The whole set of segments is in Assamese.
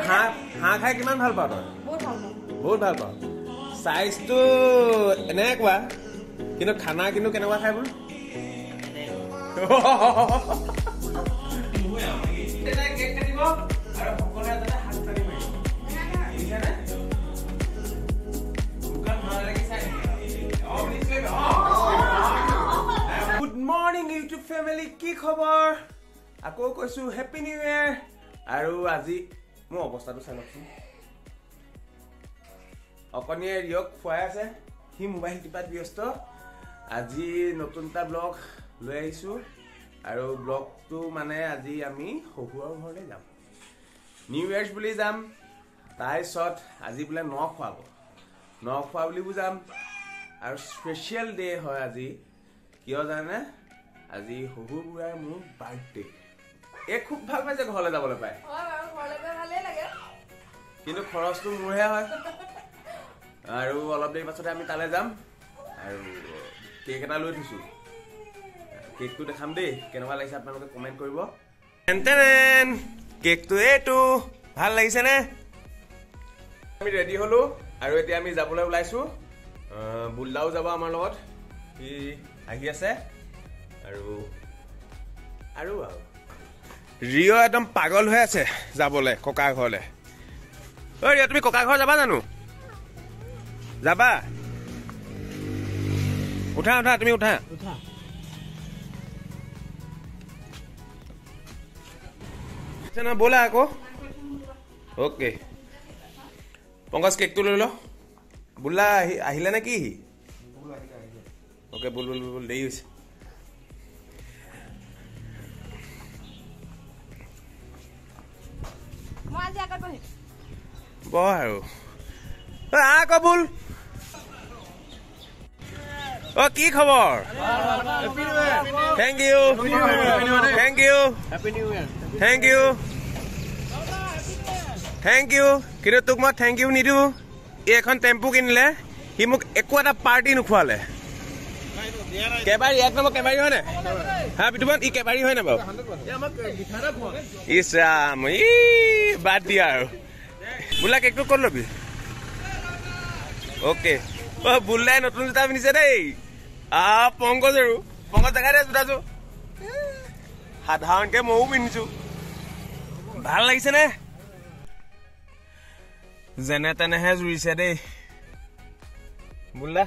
হাঁহ হাঁহ খাই কিমান ভাল পাওঁ তই বহুত ভাল পাওঁ। বহুত ভাল পাওঁ চাইজটো এনেকুৱা কিন্তু খানা কিন্তু কেনেকুৱা খাই বোলো ফেমিলি কি খবৰ? আকৌ কৈছো হেপী নিউ ইয়েৰ আৰু আজি মোৰ অৱস্থাটো চাই লওকচোন অকণিয়ে ৰিয়ক খুৱাই আছে সি মোবাইল টিপাত ব্যস্ত। আজি নতুন এটা ব্লগ লৈ আহিছোঁ। আৰু ব্লগটো মানে আজি আমি শহুৰৰ ঘৰলৈ যাম। নিউ ইয়েৰ্ছ বুলি যাম তাৰপিছত আজি বোলে ন খুৱাব। ন খোৱা বুলিও যাম আৰু স্পেচিয়েল ডে হয় আজি। কিয় জানে? আজি শহুৰ বুঢ়াৰ মোৰ বাৰ্থডে এই খুব ভাল পাইছে ঘৰলৈ যাবলৈ পায়। কিন্তু খৰচটো মোৰহে হয়। আৰু অলপ দেৰি পাছতে আমি তালৈ যাম। আৰু কেক এটা লৈ থৈছোঁ। কেকটো দেখাম দেই কেনেকুৱা লাগিছে আপোনালোকে কমেণ্ট কৰিব। কেকটো এইটো ভাল লাগিছেনে? আমি ৰেডি হ'লোঁ আৰু এতিয়া আমি যাবলৈ ওলাইছোঁ। বুল্লাও যাব আমাৰ লগত। সি আহি আছে। আৰু আৰু আৰু। ৰিঅ' একদম পাগল হৈ আছে যাবলৈ ককাৰ ঘৰলৈ। ঐ ৰিয়া তুমি ককা ঘৰ যাবা জানো? যাবা? উঠা উঠা তুমি উঠা। আছে নহয়, ব'লা আকৌ। অ'কে। পংকজ কেকটো লৈ ল। বোলা আহি আহিলে নে কি? সি অ'কে বল বল বল, বল দেৰি হৈছে। ঐ, আহ কবুল। অ কি খবৰ? Thank you thank you thank you thank you কিন্তু তোক মই থেংক ইউ নিদিওঁ। ই এখন টেম্পু কিনিলে। সি মোক একো এটা পাৰ্টি নোখোৱালে। কেবাৰী এক নম্বৰ কেবাৰী হয় নে হা বিতুমন ই কেবাৰী হয় নে বাৰু? ইছ ৰাম ই বাদ দিয়া আৰু। বোলা কেকটো ক'ত ল'বি? অ'কে। অ বুল্লাই নতুন জোতা পিন্ধিছে দেই। আ পংকজ আৰু। পংকজ দেখাই দে জোতাযোৰ সাধাৰণকে ময়ো পিন্ধিছো। ভাল লাগিছে নে? যেনে তেনেহে জুৰিছে দেই। বুল্লা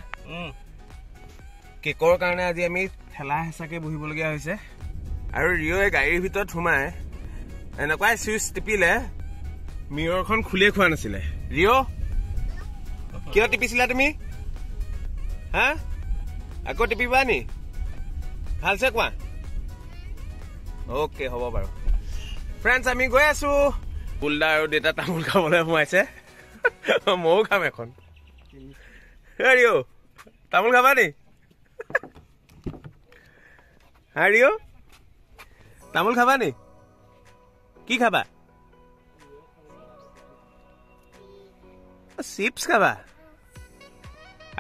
কেকৰ কাৰণে আজি আমি ঠেলা হেঁচাকে বহিবলগীয়া হৈছে। আৰু ৰিঅ'ই গাড়ীৰ ভিতৰত সোমাই এনেকুৱাই চুইচ টিপিলে মিৰৰখন খুলিয়ে খোৱা নাছিলে। ৰিঅ' কিয় টিপিছিলা তুমি? হা? আকৌ টিপিবা নি? ভালছে কোৱা? অ'কে হ'ব বাৰু। ফ্ৰেণ্ডছ আমি গৈ আছো। বুল্ডা আৰু দেউতা তামোল খাবলৈ সোমাইছে। ময়ো খাম এখন। হেৰিঅ' তামোল খাবা নি? হেৰিঅ' তামোল খাবা নি? কি খাবা? চিপছ খাবা।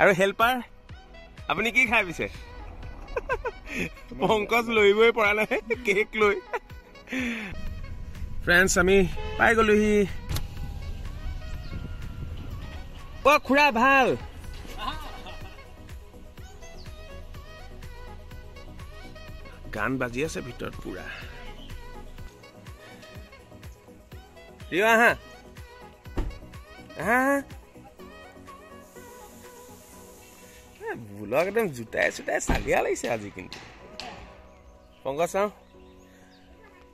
আৰু হেল্পাৰ আপুনি কি খাই পিছে? পংকজ লৰিবই পৰা নাই কেক লৈ। ফ্ৰেণ্ডছ আমি পাই গলোহি। অ খুৰা ভাল। গান বাজি আছে ভিতৰত পুৰা। বুলক একদম জোতাই চোতাই চালিয়া লাগিছে আজি কিন্তু। পংকজ চাওঁ।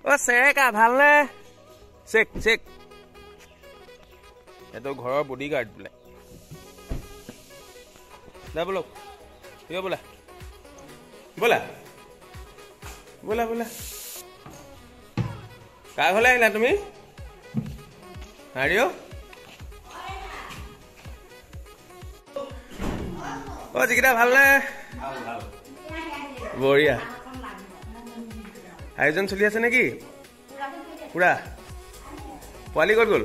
অ চেৰেকা ভালনে? Check check. এইটো ঘৰৰ বডি গাৰ্ড বোলে। দে বোলক। ঠিক বোলা। ব'লা। ব'লা ব'লা। কাৰ ঘৰলৈ আহিলা তুমি? হাৰিঅ' অ যিকেইটা ভালনে? বঢ়িয়া। আয়োজন চলি আছে নেকি? পুৰা। পোৱালি ক'ত গ'ল?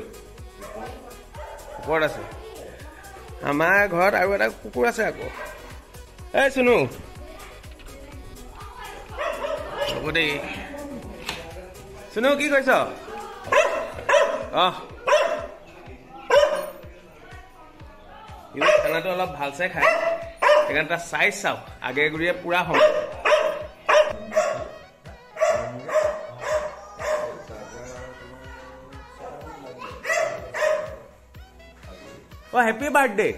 ওপৰত আছে। আমাৰ ঘৰত আৰু এটা কুকুৰ আছে আকৌ। এই চুনু। হ'ব দেই চুনু কি কৈছ? ইও খানাটো অলপ ভালছে খায় সেইকাৰণে তাৰ চাইজ চাওক আগে গুৰিয়ে পুৰা সম অ হেপী বাৰ্থডে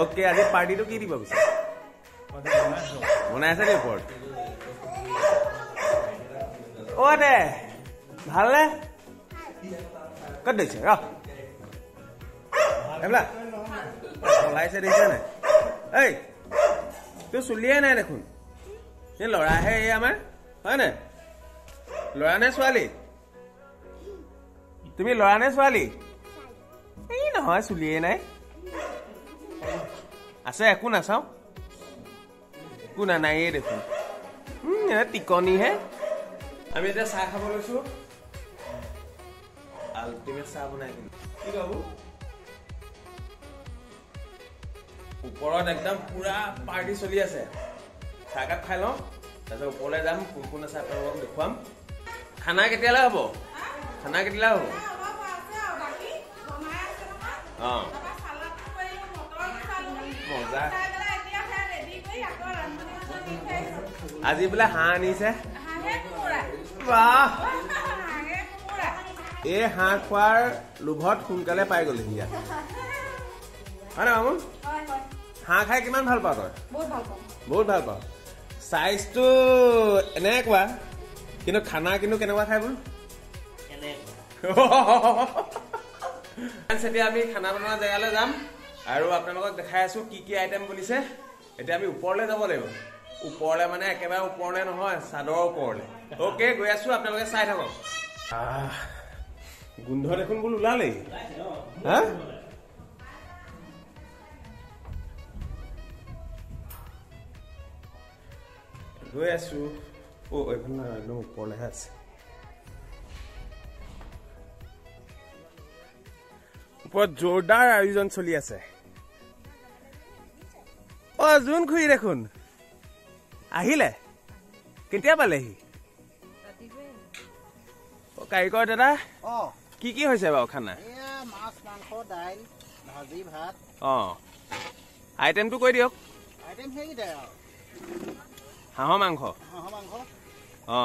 অ'কে আজি পাৰ্টিটো কি দিব পিছে? বনাই আছে নি ওপৰত? অ দে ভালনে ক'ত ৰ এইবিলাক ওলাইছে দেখিছে নাই এই তোৰ চুলিয়ে নাই দেখোন এই ল'ৰাহে এই আমাৰ হয় নাই ল'ৰা নে ছোৱালী তুমি ল'ৰা নে ছোৱালী এই নহয় চুলিয়ে নাই আছে একো নাচাওঁ একো না নাইয়ে দেখোন টিকনিহে আমি এতিয়া চাহ খাব লৈছো। আল্টিমেট চাহ বনাই কিনে কি বাবু? ওপৰত একদম পুৰা পাৰ্টি চলি আছে। চাহকাপ খাই লওঁ তাৰপিছত ওপৰলৈ যাম কোন কোন আছে আপোনালোকক দেখুৱাম। খানা কেতিয়ালৈ হ'ব? খানা কেতিয়ালৈ হ'ব? অঁ। মজা। আজি বোলে হাঁহ আনিছে। এই হাঁহ খোৱাৰ লোভত সোনকালে পাই ইয়াত হয়। নে মামুন হাঁহ খাই কিমান ভাল পাওঁ তই? বহুত ভাল পাওঁ। বহুত ভাল পাওঁ। চাইজটো এনেকুৱা কিন্তু খানা কিন্তু কেনেকুৱা খাই বোলো? এতিয়া আমি খানা বনোৱা জেগালৈ যাম আৰু আপোনালোকক দেখাই আছো কি কি আইটেম বনিছে এতিয়া আমি ওপৰলৈ যাব লাগিব। ওপৰলৈ মানে একেবাৰে ওপৰলৈ নহয় চাদৰৰ ওপৰলৈ। অ'কে গৈ আছো আপোনালোকে চাই থাকক। গোন্ধ দেখোন বোলো ওলালেই। গৈ আছো। অ এইখন একদম ওপৰলৈহে আছে। ওপৰত জোৰদাৰ আয়োজন চলি আছে। অ জোন খুৰী দেখোন। আহিলে? কেতিয়া পালেহি? কাৰিকৰ দাদা অ। কি কি হৈছে বাৰু খানা? অ। আইটেমটো কৈ দিয়ক। হাঁহৰ মাংস? অ।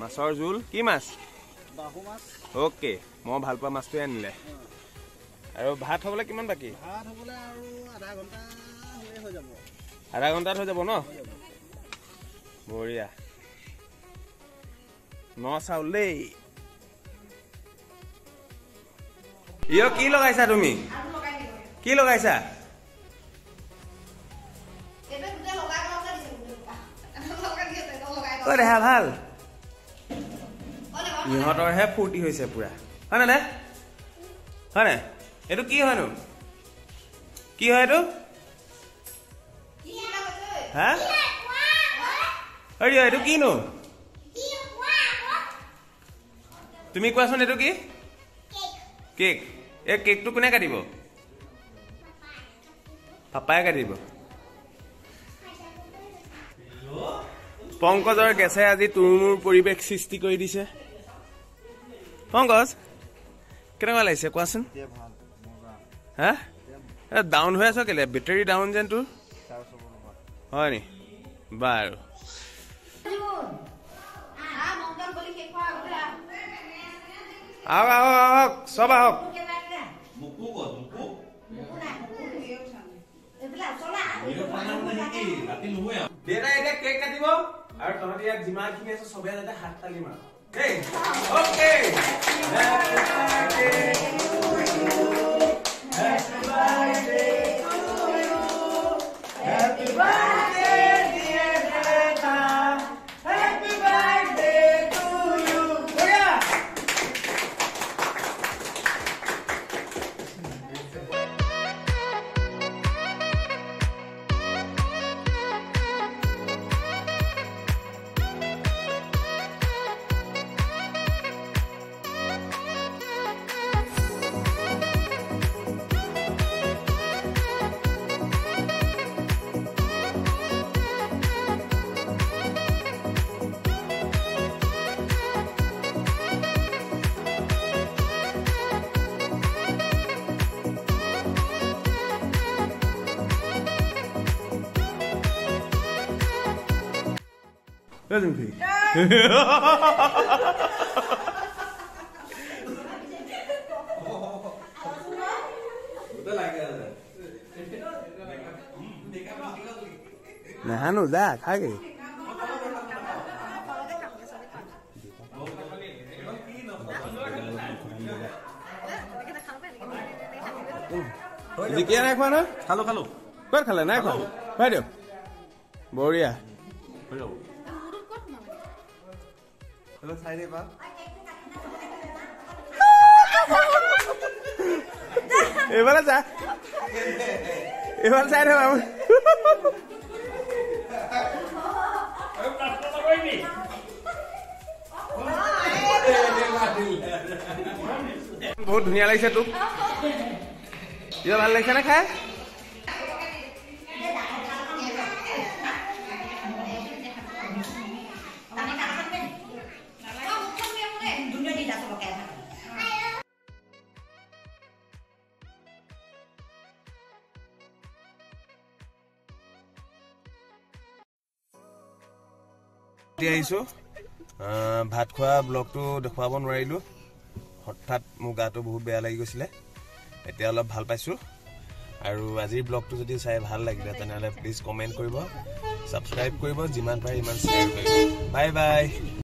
মাছৰ জোল। কি মাছ? বাহু মাছ। অ'কে মই ভাল পোৱা মাছটোৱে আনিলে। আৰু ভাত হ'বলৈ কিমান বাকী? ভাত হ'বলৈ আৰু আধা ঘণ্টাত হৈ যাব ন? বঢ়িয়া। ন চাউল দেই। ইয় কি লগাইছা তুমি? কি লগাইছা? ঐ দেহা ভাল? ইহঁতৰহে ফূৰ্তি হৈছে পুৰা। হয় নে? হয় নে এইটো কি হয়নো কি হয় এইটো? হা অৰি এইটো কিনো তুমি কোৱাচোন এইটো কি কেক এই কেকটো কোনে কাটিব পাপাই কাটিব পংকজৰ গেছে আজি তুৰমুৰ পৰিৱেশ সৃষ্টি কৰি দিছে পংকজ কেনেকুৱা লাগিছে কোৱাচোন হা ডাউন হৈ আছ কেলে বেটেৰী ডাউন যেন তোৰ হয় নি বাৰু আহক আহক আহক চব আহক যিমানখিনি আছে চবে যাতে হাত তালি মাৰ দেই অ'কে এই জুমফি নাহানো যা খাগে জিকিয়া নাই খোৱা নহয় খালো খালো ক'ত খালে নাই খোৱা খুৱাই দিয়ক বঢ়িয়া যাব চাই দিবা এইফালে চা এইফালে চাই থাক বাবু বহুত ধুনীয়া লাগিছে তোক কিবা ভাল লাগিছে নে খাই এতিয়া আহিছো। আহ, ভাত খোৱা ব্লগটো দেখুৱাব নোৱাৰিলো। হঠাৎ মোৰ গাটো বহুত বেয়া লাগি গৈছিলে। এতিয়া অলপ ভাল পাইছো। আৰু আজিৰ ব্লগটো যদি চাই ভাল লাগিলে তেনেহ'লে প্লিজ কমেণ্ট কৰিব ছাবস্ক্ৰাইব কৰিব যিমান পাৰে সিমান বাই বাই